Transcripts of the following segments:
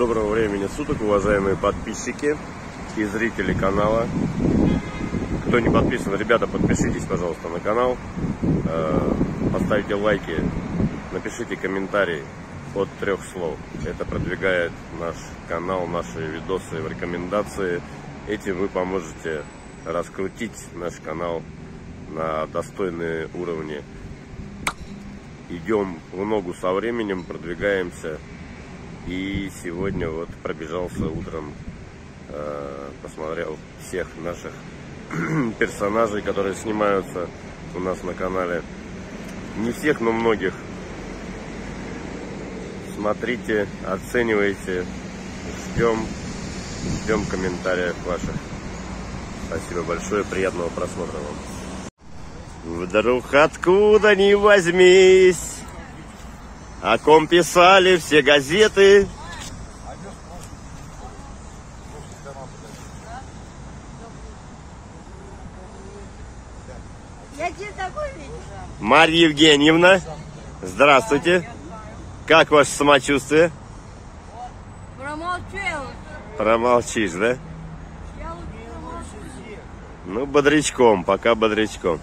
Доброго времени суток, уважаемые подписчики и зрители канала. Кто не подписан, ребята, подпишитесь, пожалуйста, на канал. Э, поставьте лайки, напишите комментарии от трех слов. Это продвигает наш канал, наши видосы в рекомендации. Этим вы поможете раскрутить наш канал на достойные уровни. Идем в ногу со временем, продвигаемся. И сегодня вот пробежался утром, э, посмотрел всех наших персонажей, которые снимаются у нас на канале. Не всех, но многих. Смотрите, оценивайте, ждем, ждем комментариев ваших. Спасибо большое, приятного просмотра вам. Вдруг откуда ни возьмись, о ком писали все газеты. Марья Евгеньевна, здравствуйте. Как ваше самочувствие? Промолчал. Промолчишь, да? Ну, бодрячком, пока бодрячком.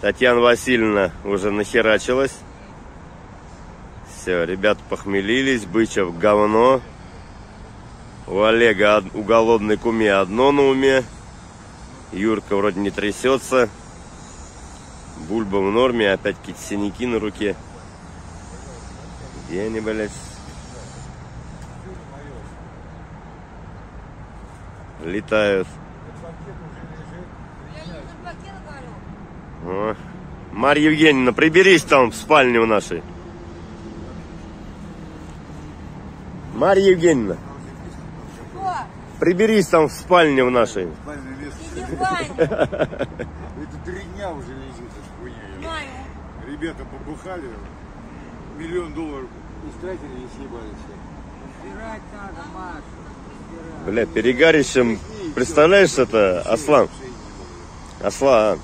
Татьяна Васильевна уже нахерачилась. Все, ребята похмелились, Бычев говно. У Олега у голодной куми одно на уме. Юрка вроде не трясется. Бульба в норме, опять какие-то синяки на руке. Где они, блядь? Летают. О. Марья Евгеньевна, приберись там в спальне у нашей. Марья Евгеньевна, Что? приберись там в спальне в нашей. Иди в баню. Это три дня уже лежит эта хуйня. Знаю. Ребята побухали, миллион долларов истратили и съебались. Убирать надо, Маша. Бля, перегарищем, представляешь это, Аслан, Аслан,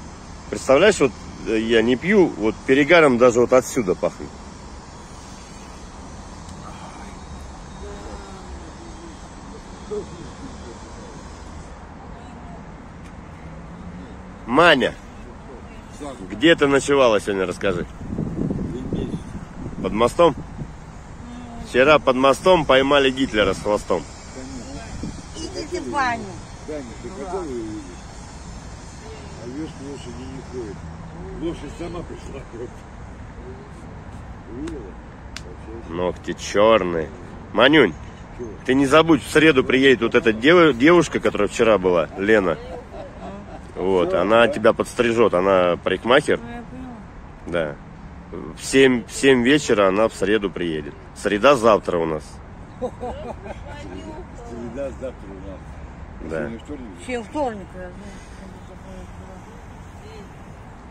представляешь, вот э, я не пью, вот перегаром даже вот отсюда пахнет. Маня, где ты ночевала сегодня, расскажи. Под мостом? Вчера под мостом поймали Гитлера с хвостом. Идите в баню. Даня, ты готова ее видеть? Овес к лошади не ходит. Лошадь сама пришла. Увидела? Ногти черные. Манюнь, ты не забудь, в среду приедет вот эта дев- девушка, которая вчера была, Лена. Вот, она тебя подстрижет, она парикмахер. Ну, я поняла. Да. В 7, в 7 вечера она в среду приедет. Среда завтра у нас. Среда завтра у нас. Да. Вторник. Чем вторник, я знаю.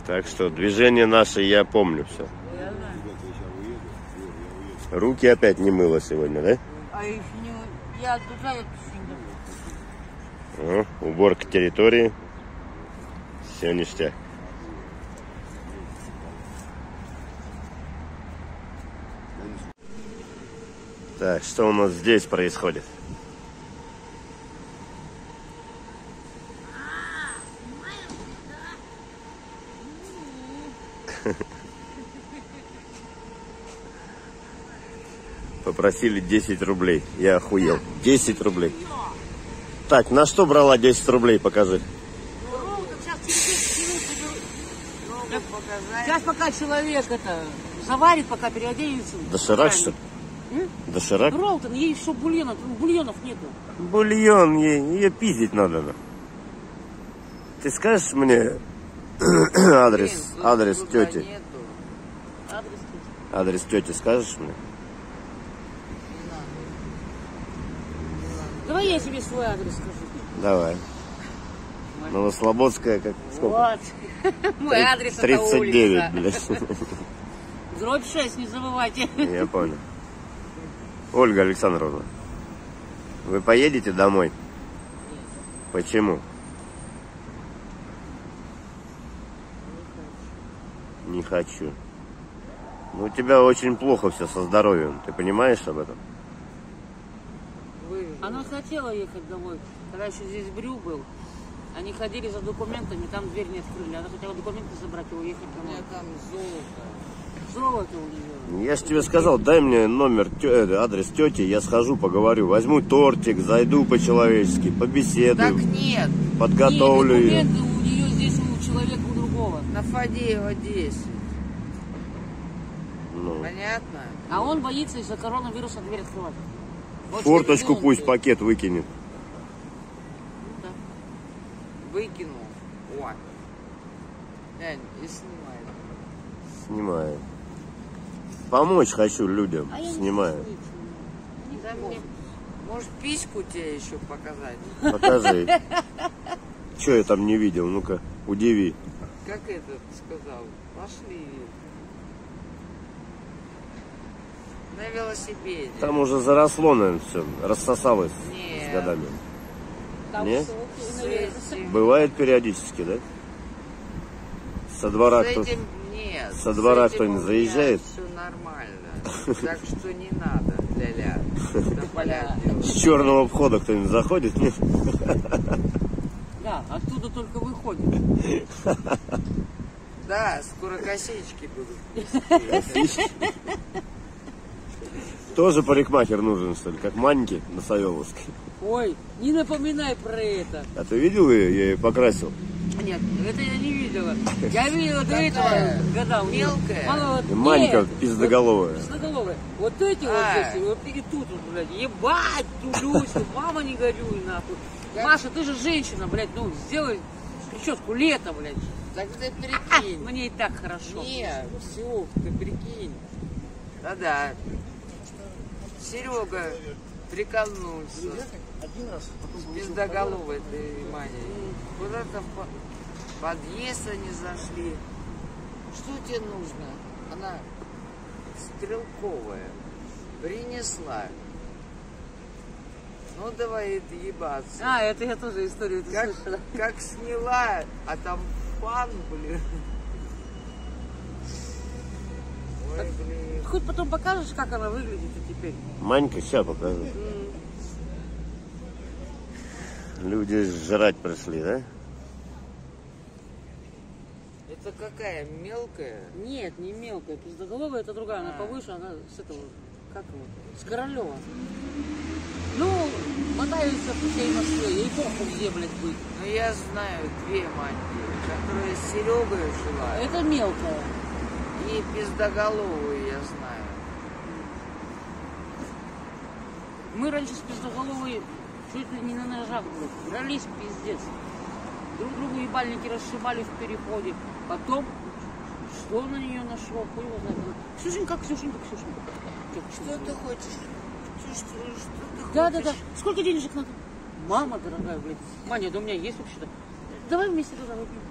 Так что движение наше я помню все. Руки опять не мыло сегодня, да? А еще не... Я туда я О, уборка территории. Все ништяк. Так, что у нас здесь происходит? Попросили 10 рублей. Я охуел. 10 рублей. Так, на что брала 10 рублей, покажи. Сейчас пока человек это заварит, пока переоденется. Доширак, что ли? Доширак? Ролтон, ей что бульона, бульонов нету. Бульон, ей, ее пиздить надо. да. Ты скажешь мне адрес, адрес тети? Адрес тут. Адрес тети скажешь мне? Давай я тебе свой адрес скажу. Давай. Новослободская, как сколько? Вот. Мой адрес это 39, улица. блядь. Дробь 6, не забывайте. Я понял. Ольга Александровна, вы поедете домой? Почему? Не хочу. Ну, у тебя очень плохо все со здоровьем. Ты понимаешь об этом? Она хотела ехать домой, когда еще здесь Брю был. Они ходили за документами, там дверь не открыли. Она хотела документы забрать и уехать У домой. меня там золото. Золото у нее. Я же тебе сказал, дай мне номер, э, адрес тети, я схожу, поговорю. Возьму тортик, зайду по-человечески, Так побеседую, нет, подготовлю Нет, ее. у нее здесь у человека у другого. на Фадеева 10. Ну, Понятно? А он боится из-за коронавируса дверь открывать. Вот форточку пусть пакет выкинет. Да. Выкинул. О. Глянь, и снимает. Снимаю. Помочь хочу людям, А не снимаю. Да мне- Может, письку тебе еще показать? Покажи. Че я там не видел? Ну-ка, удиви. Как этот сказал? Пошли. На велосипеде. Там уже заросло, наверное, все. Рассосалось Нет. с годами. Там Нет? этим- Бывает периодически, да? Со двора кто этим нет. со двора кто-нибудь заезжает? Все нормально. Так что не надо, ля-ля. С черного входа кто-нибудь заходит? Нет? Да, оттуда только выходит. Да, скоро косички будут. Тоже парикмахер нужен, что ли? Как Маньки на Савеловской. Ой, не напоминай про это. А ты видел ее? Я ее покрасил. Нет, это я не видела. Я видела до этого года. Мелкая? мало- И Манька пиздоголовая. вот Пиздоголовая. Вот эти А. вот здесь, вот и тут вот, блядь, ебать, тулюсь, мама не горюй, нахуй. Маша, ты же женщина, блядь, ну, сделай прическу лето, блядь. Так ты А, прикинь. мне и так хорошо. Не, все, ты прикинь. Да-да. Серега приколнулся. Пиздоголовый ты, Маня. Куда-то в по- подъезд они зашли. Что тебе нужно? Она стрелковая. Принесла. Ну давай это ебаться. А, это я тоже историю эту Как, слышала. как сняла, а там фан, блин. Ой, блин. Хоть потом покажешь, как она выглядит и теперь. Манька, сейчас покажу. Люди жрать пришли, да? Это какая мелкая? Нет, не мелкая. Пиздоголовая это другая, она А. повыше, она с этого, как его, с Королева. Ну, мотаются по всей Москве, ей похуй где, блядь, быть. Ну я знаю две маньки, которые с Серегой жила. Это мелкая. И пиздоголовую я знаю. Мы раньше с пиздоголовой чуть ли не на ножах, блядь, дрались пиздец. Друг другу ебальники расшибали в переходе. Потом, что на нее нашло, хуй его знает. Она, Ксюшенька, Ксюшенька, Ксюшенька. Что ты хочешь? Что, что, что ты Да, да, хочешь? да. Сколько денежек надо? Мама дорогая, блядь. Маня, да у меня есть вообще-то. Давай вместе туда выпьем.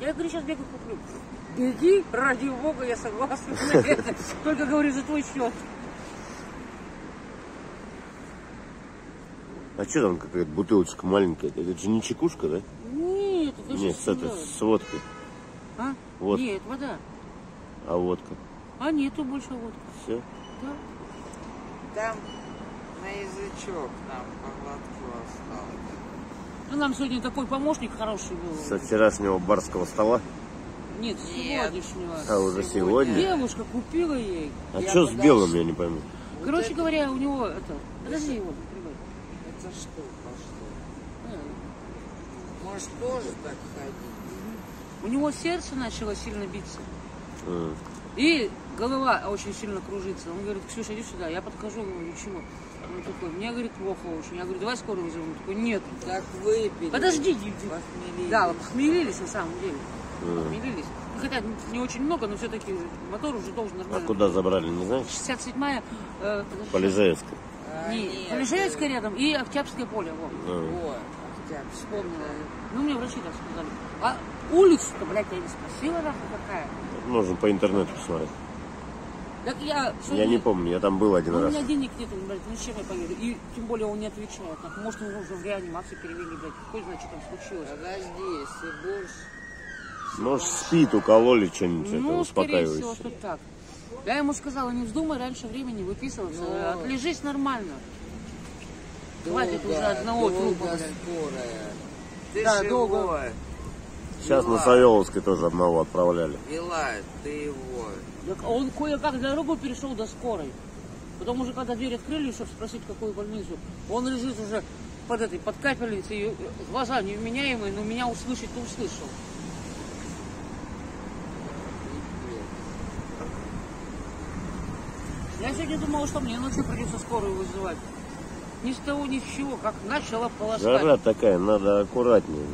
Я говорю, сейчас бегу куплю. Беги, ради бога, я согласна. Только говорю за твой счет. А что там какая-то бутылочка маленькая? Это же не чекушка, да? Нет, это Нет, с, этой, с водкой. А? Вот. Нет, вода. А водка? А нету больше водки. Все? Да. Там на язычок нам по глотку осталось. Ну, нам сегодня такой помощник хороший был. Со вчерашнего барского стола. Нет, с сегодняшнего. А уже сегодня? Девушка купила ей. А Я что с белым, я не пойму. Короче это- говоря, у него это... Подожди его, прибавь. Это что пошло? А, Может тоже так ходить? У него сердце начало сильно биться. А, И голова очень сильно кружится. Он говорит, Ксюша, иди сюда. Я подхожу, говорю, чего? Он такой, мне, говорит, плохо очень. Я говорю, давай скорую вызовем. Он такой, нет. Так выпили. Подожди, иди. Похмелились. Да, похмелились на самом деле. а. Похмелились. Ну, Хотя не очень много, но все-таки мотор уже должен А нормально. куда забрали, не знаешь? 67-я, э, подожди. Полежаевская. Не, нет, Полежаевская рядом и Октябрьское поле. Вот. Вот, Октябрь. Вспомнила. Ну, мне врачи так сказали. А улицу-то, блядь, я не спросила, нахуй, какая. Можно по интернету посмотреть. Так я... Я не помню, я там был один Ну, у раз. меня денег нет, блядь, ну с чем я поеду? И тем более он не отвечает. Так, может, его уже в реанимацию перевели, блядь. Какой знает, что там случилось. Подожди, если борщ... Может, спит, укололи что-нибудь, это Ну, скорее всего, что так. Я ему сказала, не вздумай раньше времени выписываться, Ну. отлежись нормально. Хватит уже одного долго трупа, скорая. Ты Да, долго. Сейчас на вела, Савеловской тоже одного отправляли. Вела, ты его. Так он кое-как дорогу перешел до скорой. Потом уже когда дверь открыли, чтобы спросить, какую больницу, он лежит уже под этой, под капельницей, и глаза невменяемые, но меня услышать-то услышал. Сегодня думала, что мне ночью придется скорую вызывать. Ни с того, ни с чего, как начала полоскать. Жара такая, надо аккуратнее.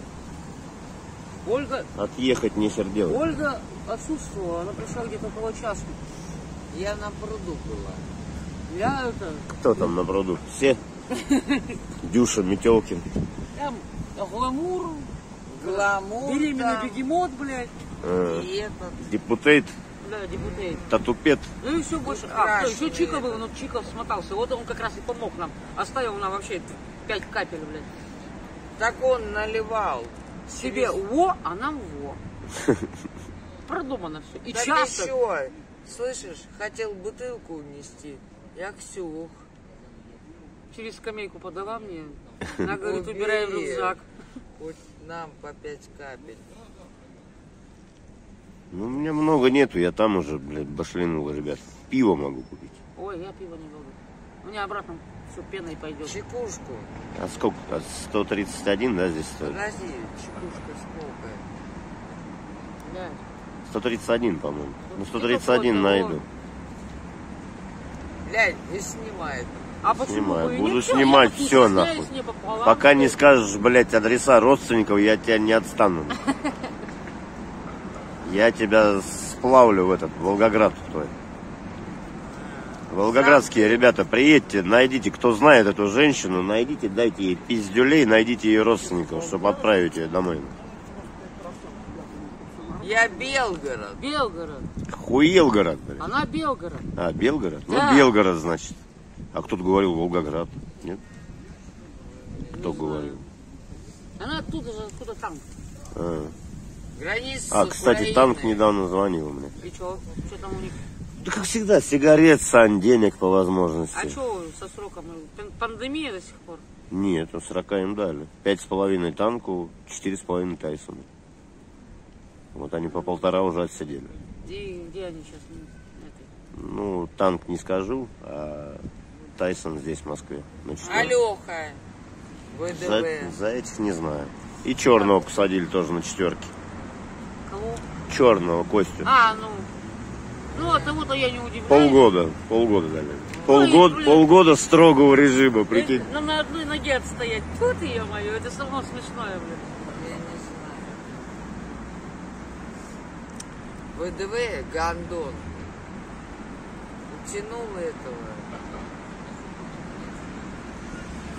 Ольга, Отъехать нехер делать. Ольга отсутствовала, она пришла где-то около часа. Я на пруду была. Я это, Кто там на пруду? Все? Дюша, Метелкин. там гламур, Гламур беременный бегемот, блядь, э, и этот. Депутейт, да, депутат. татупет. Ну и все больше. А, кто еще Чика был, но Чика смотался. Вот он как раз и помог нам. Оставил нам вообще 5 капель, блядь. Так он наливал. Себе во, а нам во. Продумано все. И так часто. еще, слышишь, хотел бутылку унести. Я Ксюх. Через скамейку подала мне. Она говорит, убирай в Убери. рюкзак. Хоть нам по пять капель. Ну, у меня много нету, я там уже, блядь, башлянул, ребят. Пиво могу купить. Ой, я пиво не люблю. У меня обратно все пеной пойдет. Чекушку. А сколько? А 131, да, здесь стоит? Подожди, чекушка сколько? Да. 131, по-моему. Ну, Типа 131 того. найду. Глянь, не снимает. А почему Снимаю. и Буду? Я снимать стесняюсь, нахуй. пополам, Пока не блядь. скажешь, блядь, адреса родственников, я тебя не отстану. Я тебя сплавлю в этот, Волгоград твой. Волгоградские ребята, приедьте, найдите, кто знает эту женщину, найдите, дайте ей пиздюлей, найдите ей родственников, чтобы отправить ее домой. Я Белгород. Белгород. Хуелгород, блядь. Она Белгород. А, Белгород? Да. Ну, Белгород, значит. А кто-то говорил Волгоград, нет? Кто говорил? Она оттуда же, откуда танк. А, Граница А, кстати, танк недавно звонил мне. И что? Что там у них? Да как всегда, сигарет, сан, денег по возможности. А что со сроком? Пан- Пандемия до сих пор? Нет, ну 40 им дали. Пять с половиной танку, четыре с половиной Тайсону. Вот они по полтора уже отсидели. Где, где они сейчас? Ну, танк не скажу, а Тайсон здесь, в Москве. На. Алёха. За, ВДВ. за этих не знаю. И черного посадили тоже на четверке. Черного, Костю. А, ну. Ну, от того-то я не удивляюсь. Полгода, полгода дали. Ой, Полгода, блин. полгода строгого режима, прикинь. Ну, на одной ноге отстоять. Тут ее мое, это само смешное, блин. Я не знаю. ВДВ Гандон. Утянул этого.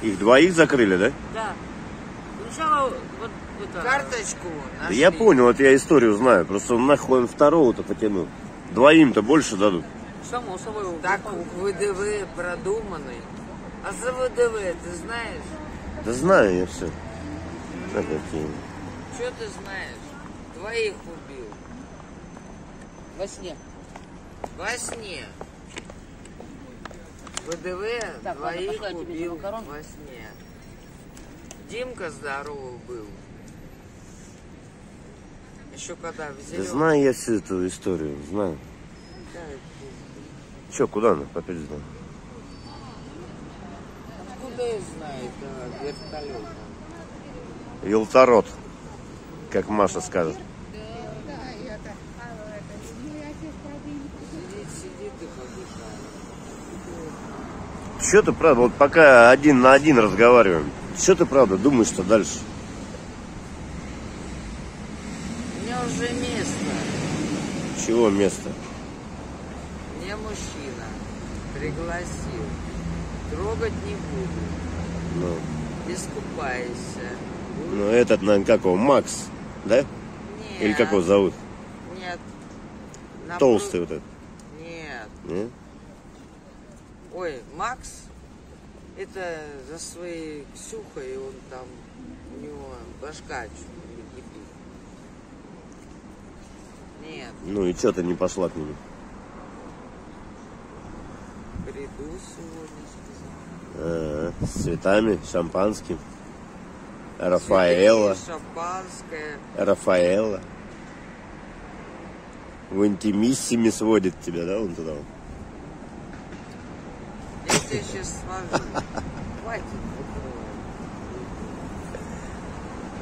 Их двоих закрыли, да? Да. Сначала вот. Карточку Да нашли. я понял, вот я историю знаю. Просто нахуй он второго-то потянул. Двоим-то больше дадут. Само собой. Так ВДВ продуманный. А за ВДВ ты знаешь? Да знаю я все. Какие. Что ты знаешь? Двоих убил. Во сне. Во сне. ВДВ Так, двоих убил во сне. Димка здоровый был. Еще когда в Да знаю я всю эту историю, знаю. Че, куда она по пизду? Откуда я знаю, это вертолет. Елторот, как Маша скажет. Че ты, правда, вот пока один на один разговариваем, что ты, правда, думаешь-то дальше? У меня уже место. Чего место? Мне мужчина пригласил. Трогать не буду. Ну, Искупайся. ну этот, наверное, как его, Макс, да? Нет. Или как его зовут? Нет. На Толстый пруд- вот этот. Нет. не? Ой, Макс, это за своей Ксюхой, он там, у него башка чуть не кипит. Нет, Ну и что ты не пошла к нему? приду сегодня, сказал. А, с цветами, шампанским. Рафаэла. Цветы, Шампанское. Рафаэла. В интимиссиме сводит тебя, да, он туда? Я тебе сейчас свожу. Хватит.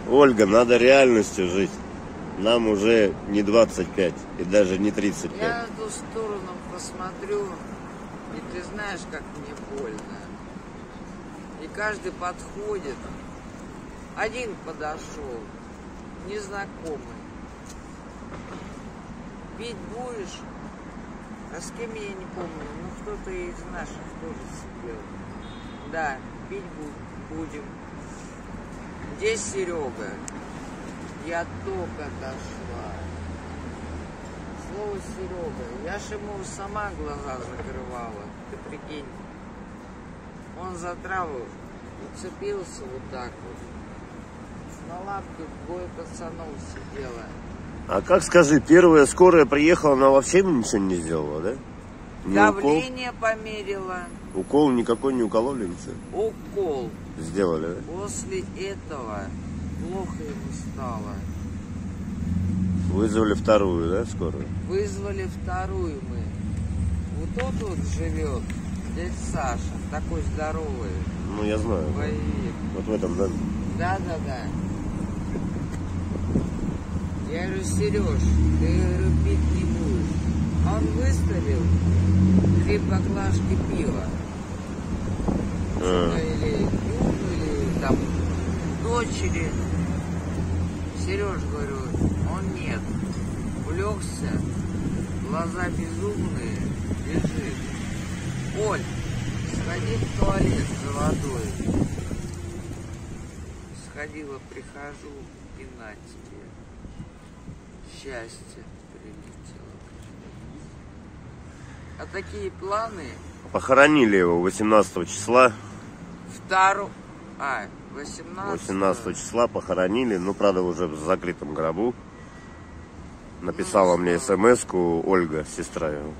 Ольга, надо реальностью жить. Нам уже не 25 и даже не 35. Я на ту сторону посмотрю, и ты знаешь, как мне больно. И каждый подходит. Один подошел, незнакомый. Пить будешь? А с кем я не помню. Ну, кто-то из наших тоже сидел. Да, пить бу- будем. Где Серега? Я только дошла. Слово Серега. Я ж ему сама глаза закрывала. Ты прикинь. Он за траву уцепился вот так вот. На лапке двое пацанов сидела. А как скажи, первая скорая приехала, она вообще ничего не сделала, да? Ни укол? Давление померила. Укол никакой не укололи, ничего? Укол. Сделали, да? После этого плохо ему стало. Вызвали вторую, да, скорую? Вызвали вторую мы. Вот тот вот живет, дядя Саша, такой здоровый, Ну, я знаю. боевик. Вот в этом, да? Да, да, да. Я говорю, Сереж, ты говорю, пить не будешь. Он выставил три баклажки пива. А, Или днем, или там дочери. Сереж, говорю, он нет. Улегся, глаза безумные, лежит. Оль, сходи в туалет за водой. Сходила, прихожу, и на тебе. Счастье прилетело. А такие планы Похоронили его 18 числа. второ... А, 18 18 числа похоронили, ну, правда, уже в закрытом гробу. Написала мне смс-ку Ольга, сестра его.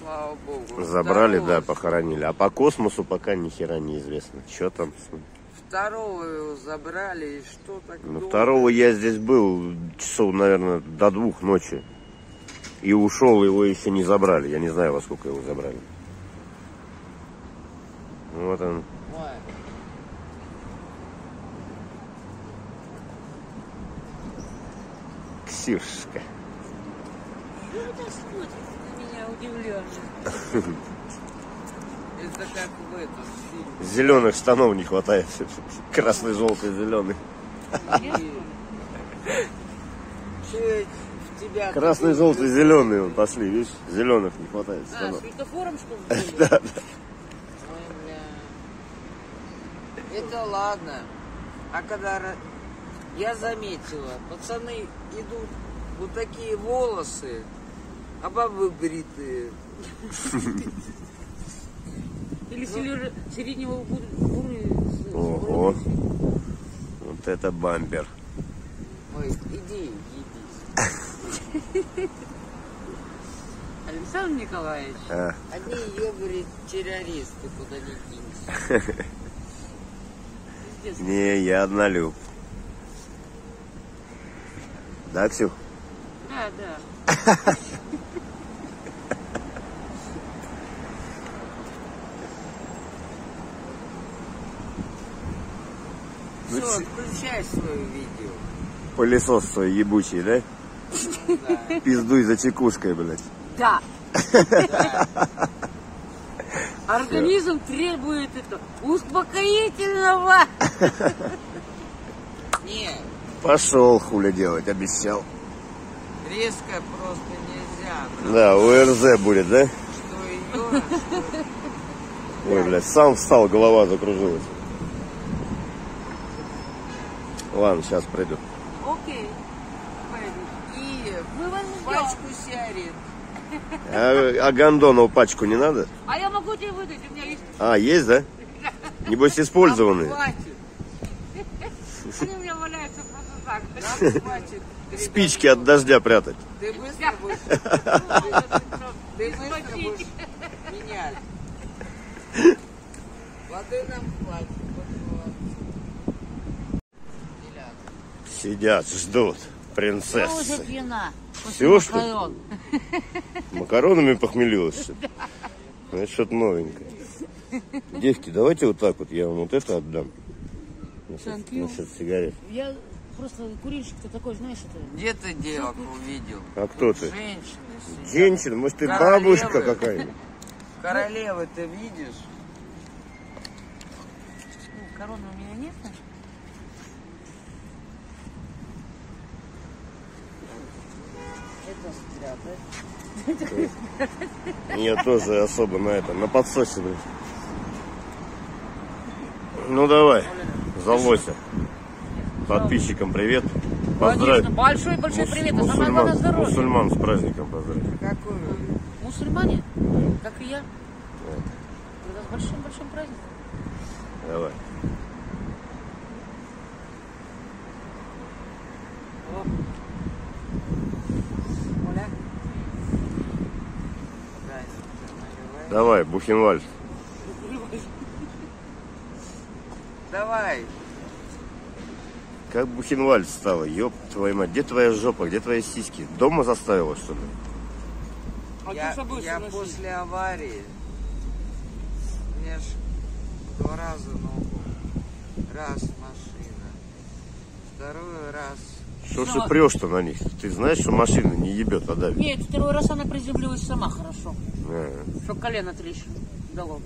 Слава богу. Забрали, Второго- да, похоронили. А по космосу пока ни хера неизвестно. Что там? с ним. Второго его забрали, и что так Ну, долго? второго я здесь был часов, наверное, до двух ночи. И ушел, его еще не забрали. Я не знаю, во сколько его забрали. Вот он. Ой, Ксюшка. Что вы так смотрите на меня удивленно? Это как в этом. Зеленых штанов не хватает. Красный, желтый, зеленый. Тебя... Красный, желтый, зеленый вот пошли, видишь? Зеленых не хватает А, штанов. светофором что ли? были? Ой, бля. Это ладно. А когда я заметила, пацаны идут вот такие волосы, а бабы бритые. Или Сережа среднего с- с Ого. Вот это бампер. Ой, иди, иди. Александр Николаевич. А, Они ебари террористы, куда ни кинься. Не, я однолюб. Да, Ксюх? Да, да. Ну, Все, включай свое видео. Пылесос свой ебучий, да? Да. Пиздуй за чекушкой, блядь. Да. Организм требует это успокоительного. Не, Пошел хули делать, обещал. резко просто нельзя. Да, УРЗ будет, да? Что ее, Ой, блядь, сам встал, голова закружилась. Ладно, сейчас приду. Окей. Пойду. и Мы вас ждем. пачку сигарет. А, а гондонову пачку не надо? А я могу тебе выдать, у меня есть. А, есть, да? Небось, использованные. Нам хватит. Они у меня валяются просто так. Хватит. Спички от дождя прятать. Ты быстро будешь, ты быстро будешь менять. Ты нам. Деляк. Сидят, ждут Я уже принцессы. пьяна. Всё, что? Макарон. Макаронами похмелилась, что ли? Ну, это что-то новенькое. Девки, давайте вот так вот, я вам вот это отдам. Насчет, насчет сигарет. Я просто курильщик-то такой, знаешь, это... Где ты девок увидел? А кто ты? Женщины сидят. Женщина, может ты Королевы. бабушка какая-нибудь? Королевы ты видишь? Ну, короны у меня нет, да? Я тоже особо на это, на подсосе. блин. Ну давай, залойся. Подписчикам привет. Поздравь. Конечно, большой-большой Мус- привет, а самое главное мусульман, здоровье. мусульман с праздником поздравь. Какую? Мусульмане, как и я. Тогда с большим-большим праздником. Давай. Давай, Бухенвальд. Давай. Как Бухенвальд стала? Ёб твою мать, где твоя жопа, где твои сиськи? Дома заставила, что ли? а я, ты с собой я после аварии. Мне ж два раза ногу. Раз машина. Второй раз. Что ж ты прешь-то на них? Ты знаешь, что машина не ебет, а давит? Нет, второй раз она приземлилась сама хорошо. А. Что колено трещину дало.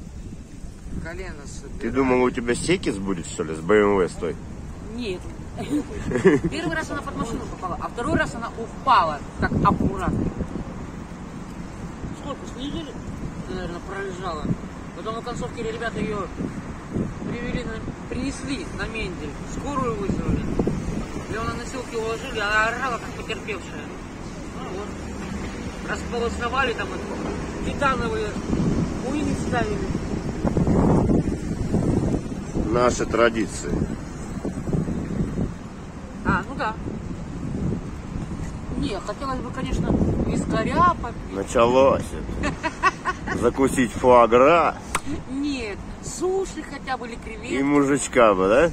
Колено собираю. Ты думал, у тебя секис будет, что ли, с BMW стой? Нет. Первый раз она под машину попала, а второй раз она упала, так аккуратно. Сколько, с недели, наверное, пролежала. Потом на концовке ребята ее привели, принесли на Мендель, скорую вызвали. Ее на носилки уложили, она орала, как потерпевшая. Ну вот. Располосовали там это, титановые уини ставили. Наши традиции. А, ну да. Не, хотелось бы, конечно, вискаря попить. Началось это. Закусить фуагра Нет, суши хотя бы или и креветки. мужичка бы, да?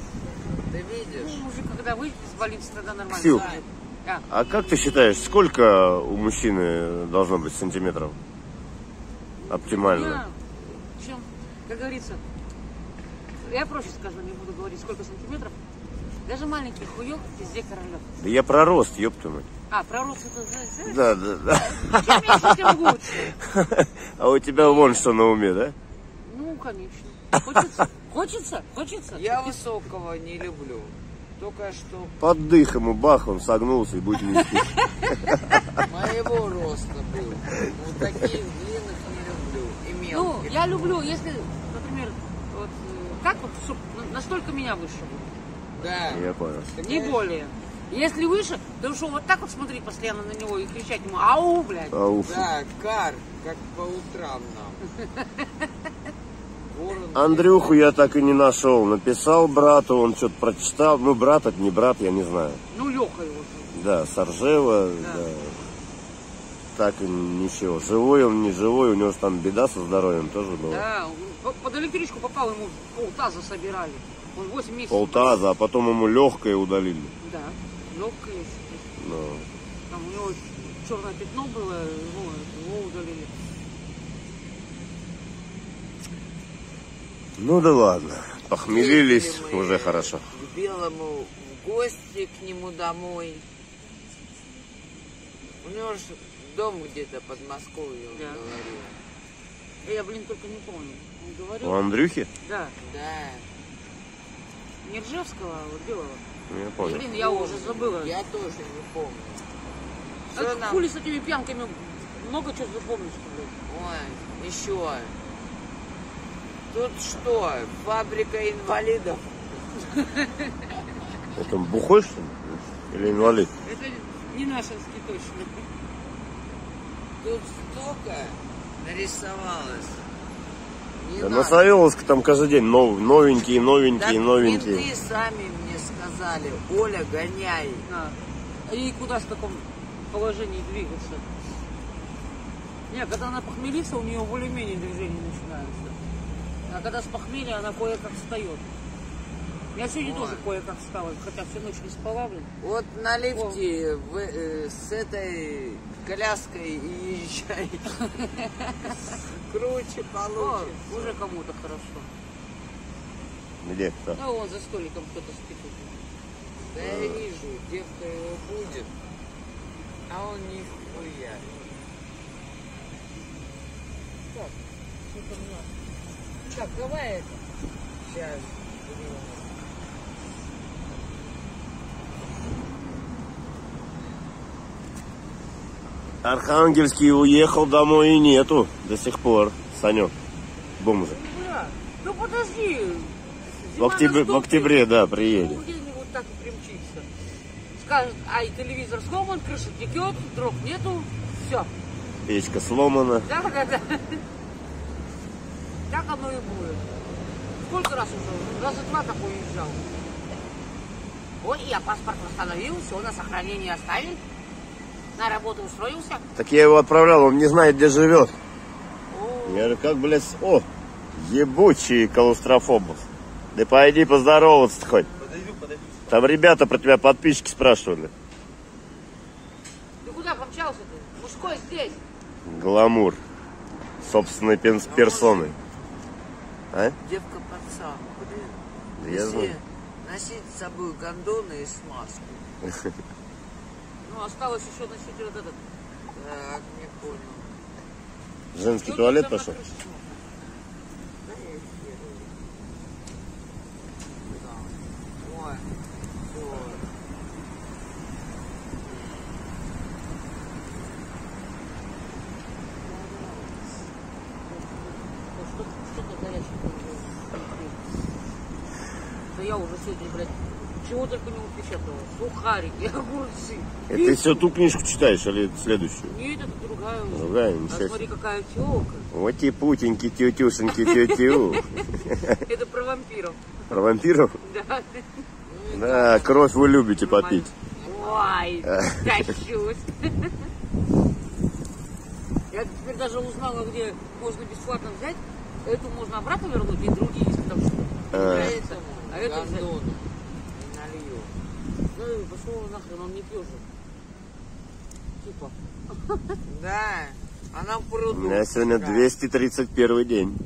Ты видишь? Ну, мужик, когда выйдет из больницы, тогда нормально. Ксюх. Да. А как ты считаешь, сколько у мужчины должно быть сантиметров? Оптимально. Я, в общем, как говорится, я проще скажу, не буду говорить, сколько сантиметров. Даже маленький хуёк везде королёв. Да я про рост, ёпта мать. А, про рост это знаешь, Да, да, да. чем меньше, тем лучше. А у тебя вон что на уме, да? Ну, конечно. Хочется, хочется, хочется. Я высокого не люблю. Только что Под дых ему бах, он согнулся и будет нести. моего роста был. Вот таких длинных не люблю. И Ну, мелких. я люблю, если, например, вот, э, как вот, настолько меня выше было. Да. Я понял. Не более. Если выше, то что вот так вот смотреть постоянно на него и кричать ему, ау, блядь. Ауф. Да, кар, как по утрам нам. Андрюху я так и не нашел. Написал брату, он что-то прочитал. Ну, брат это не брат, я не знаю. Ну, Леха его. Да, Саржева, да. Так и ничего. Живой он, не живой, у него же там беда со здоровьем тоже была. Да, под электричку попал, ему полтаза собирали. Он 8 месяцев. Полтаза, а потом ему легкое удалили. Да, легкое. Ну, Там у него черное пятно было, его, его удалили. ну да ладно. Похмелились, Ездили мы уже хорошо. К Белому в гости к нему домой. У него же дом где-то под Москвой, он Да. говорил. Я, блин, только не помню. Он говорил, У Андрюхи? да, Да. не Ржевского, а вот Белого. Я понял. Блин, я уже забыла. Я тоже не помню. А Что нам? хули с этими пьянками много чего запомнишь, блядь. Ой, еще. Тут что, фабрика инвалидов? Это бухой, что ли? Или инвалид? Это не нашинский точно. Тут столько нарисовалось. Не Да надо. на Савеловске там каждый день нов- новенькие, Так новенькие, новенькие. менты сами мне сказали, Оля, гоняй. А, и куда в таком положении двигаться? Не, когда она похмелится, у нее более-менее движение начинается. А когда с похмелья она кое-как встает. Я сегодня тоже кое-как встала, хотя всю ночь не спала, блин. Вот на лифте в- э, с этой коляской и езжай. Круче О, получится. уже кому-то хорошо. Где кто? Ну, вон за столиком кто-то спит. Да я вижу, девка его будет, а он нихуя. Так, что-то у нас. Так, давай это. Сейчас. Архангельский уехал домой и нету до сих пор. Санек, бомжа. Ну подожди. В октябре, в октябре, да, приедет. Скажет, ай, телевизор сломан, крыша текет, дров нету, все. Печка сломана. Да, да, да. Так оно и будет. Сколько раз уже? Раза два так уезжал. Ой, я паспорт восстановил, все на сохранение оставил. На работу устроился. Так я его отправлял, он не знает, где живет. О, Я говорю, как, блядь, о, ебучий клаустрофобов. Да пойди поздороваться хоть. Там ребята про тебя подписчики спрашивали. Ты куда помчался ты? Мужской здесь. Гламур. Собственной пен- персоной. А? Девка пацан, блин. Я Если знаю. носить с собой гондоны и смазку. Ну, осталось еще носить вот этот. Так, не понял. Женский туалет пошел? смотрит. Да я уже сегодня, блядь, чего только не упечатала. Сухарики, огурцы. Это ты все ту книжку читаешь или следующую? Нет, это другая. Другая, А ничего смотри, какая телка. Вот и путеньки, тетюшеньки, тетю. Это про вампиров. Про вампиров? Да. Да, кровь вы любите попить. Ой, тащусь. Я теперь даже узнала, где можно бесплатно взять. Эту можно обратно вернуть, и другие, если там что-то. А. Это, а это взять. Налью. Ну, и пошел нахрен, он не пьет же. Типа. Да, она в пруду. У меня сегодня Да. 231 день.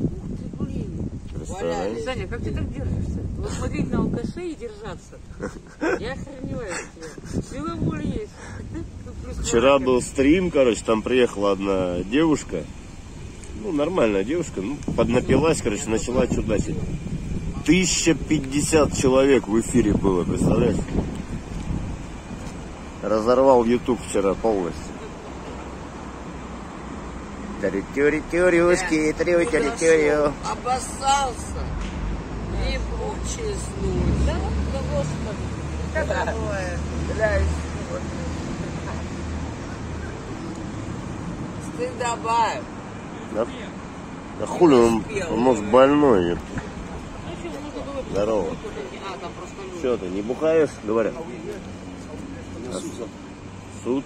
Ух ты, блин. Представляешь? Саня, как ты так держишься? Вот смотреть на алкаше и держаться. Я от тебя. Сила воли есть. Вчера был стрим, короче, там приехала одна девушка. Ну, нормальная девушка. Ну, поднапилась, короче, начала чудачить. 1050 человек в эфире было, представляешь? Разорвал YouTube вчера полностью. Тюри-тюри-тюрюшки, трю-тюри-тюрю. Обоссался. Ебучий случай. Да, да, господи. Как Да. вот. Стыд добавь. Да, да хули он, он может больной. Ну, что, было бы- Здорово. А, там просто люди. Че ты, не бухаешь, говорят? А суд?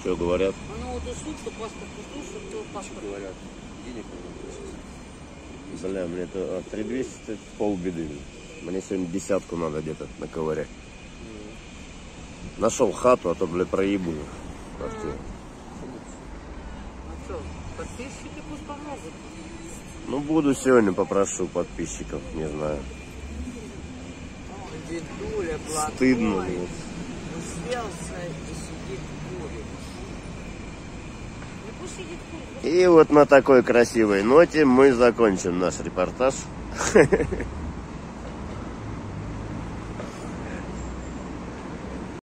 Что говорят? Ну, вот и суд, то паспорт пустушит, то паспорт. Говорят, денег Бля, мне это а, 3200 это полбеды. Мне сегодня десятку надо где-то наковырять. Нашел хату, а то, бля, проебу. Вообще. А что, подписчики пусть помогут. Ну, буду сегодня попрошу подписчиков, не знаю. Дедуля. Стыдно. Уселся и сидит курит. Ну, пусть сидит курит. И вот на такой красивой ноте мы закончим наш репортаж.